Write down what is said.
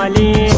olhe